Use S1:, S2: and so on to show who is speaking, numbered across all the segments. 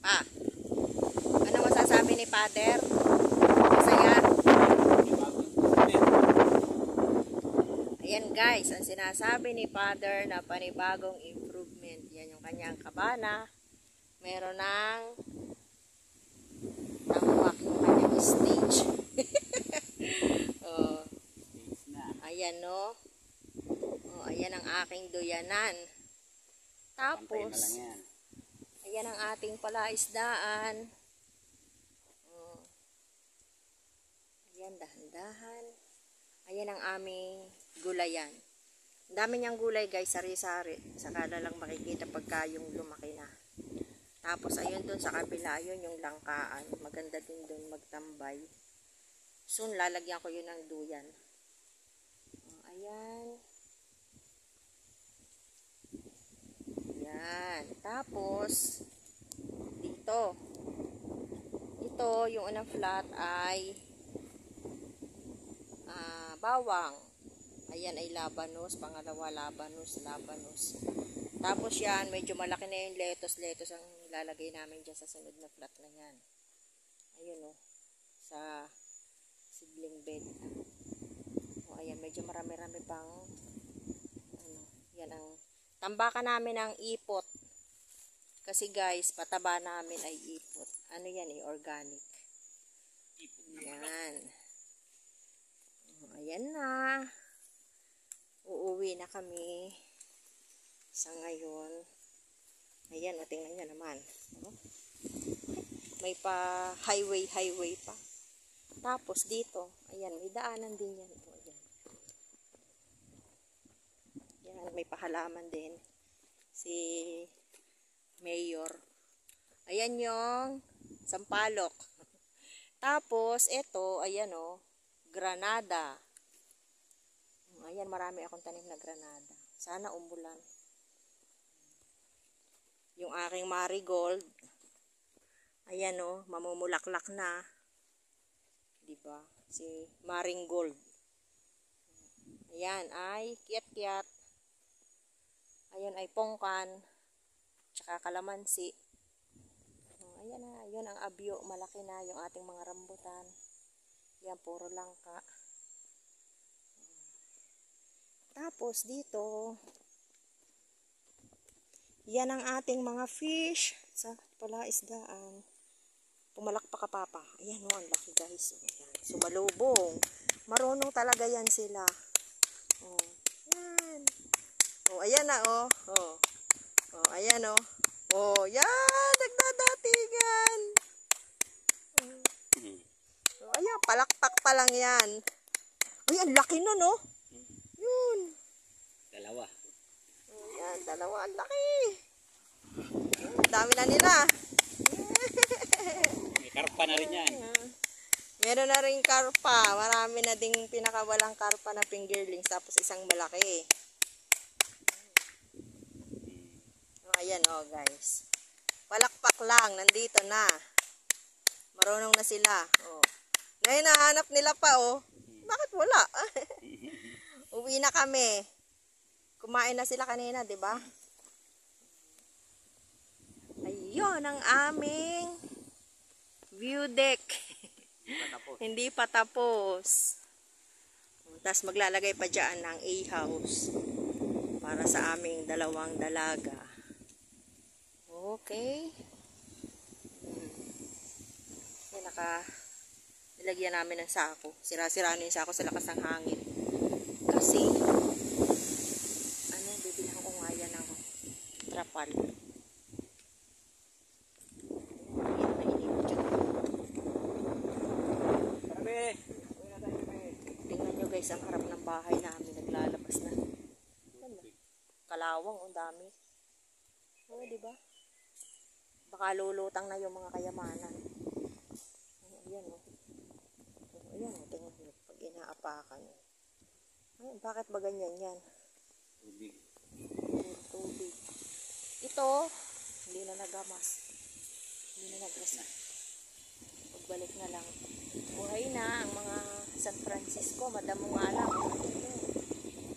S1: Pa, ano masasabi ni Father? Masaya? Ayan guys, ang sinasabi ni Father na panibagong improvement. Yan yung kanyang kabana. Meron ng namuwak yung kanyang stage. oh, ayan no. Oh, ayan ang aking duyanan. Tapos, ayan ang ating palaisdaan. Oh. Ayan, dahan-dahan. Ayan ang aming gulayan. Ang dami niyang gulay guys, sari-sari. Saka na lang makikita pagka yung lumaki na. Tapos ayun dun sa kabila, ayun yung langkaan. Maganda din dun magtambay. Soon lalagyan ko yun ng duyan. Oh, ayan. Ayan. Tapos, dito. Ito, yung unang flat ay ah, bawang. Ayan ay labanos. Pangalawa, labanos, labanos. Tapos yan, medyo malaki na yung lettuce. Lettuce ang ilalagay namin dyan sa sunod na flat na yan. Ayun o. sa seedling bed. O, ayan, medyo marami-rami pang ano, yan ang tambakan namin ng ipot. Kasi guys, pataba namin ay ipot. Ano yan eh, organic. Yan. O, ayan na. Uuwi na kami sa ngayon. Ayan, o, tingnan nyo naman. O. May pa highway, highway pa. Tapos dito, ayan, may daanan din yan. O, ayan. Yan, may pahalaman din. Si Mayor. Ayan yung sampalok. Tapos, ito, ayan o, granada. Ayan, marami akong tanim na granada. Sana umulan. Yung aking marigold, ayan o, mamumulaklak na. 'Di ba? Si Maringgold. Ayan ay kiat-kiat. Ayan ay pongkan. Tsaka kalamansi. Oh, ayan na, yun ang abyo. Malaki na yung ating mga rambutan. Yan, puro langka. Tapos dito, yan ang ating mga fish sa palaisdaan. Pumalakpak ka papa. Ayan o, ang laki guys. Ayan. Sumalubong. Marunong talaga yan sila. Oh. Oh, ayan na oh. Oh. Oh, ayan oh. Oh, yan. Nagdadatingan. Oh, oh ayan. Palakpak pa lang yan. Uy, ang laki nun oh. Yun.
S2: Dalawa.
S1: Oh, yan. Dalawa. Ang laki. Ang dami na nila.
S2: May karpa na rin yan.
S1: Meron na rin karpa. Marami na ding pinakawalang karpa na fingerlings. Tapos isang malaki. Oh, ayan oh guys. Palakpak lang. Nandito na. Marunong na sila. Oh. Ngayon nahanap nila pa oh. Bakit wala? Uwi na kami. Kumain na sila kanina, di ba? Ayun ang aming view deck. Hindi pa tapos. Tapos maglalagay pa dyan ng A-house para sa aming dalawang dalaga. Okay. Hmm. Yan, naka nilagyan namin ng sako. Sira-sira na yung sako sa lakas ng hangin. Kasi, ano, bibilhan ko nga yan ng trapal. Tingnan nyo guys, ang harap ng bahay namin naglalabas na. Kalawang, ang dami. Oo, di ba? Baka lulutang na yung mga kayamanan. Ay, Ayan, oh. Oh, Ayan, oh. Tingnan nyo. Pag inaapakan. Ay, bakit ba ganyan yan?
S2: Tubig.
S1: Puro tubig. Ito, hindi na nagamas. Hindi na nagrasa. Pagbalik na lang. Buhay na ang mga San Francisco. Madamo nga lang.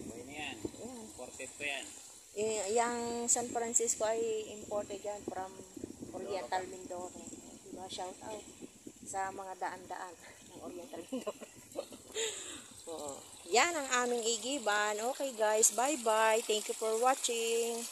S2: Buhay na yan.
S1: Ayan.
S2: Portet ko yan.
S1: Eh, yung San Francisco ay imported yan from Oriental Mindoro. Diba? Shout out sa mga daan-daan ng Oriental Mindoro. Oo. Yan ang aming igiban. Okay guys, bye-bye. Thank you for watching.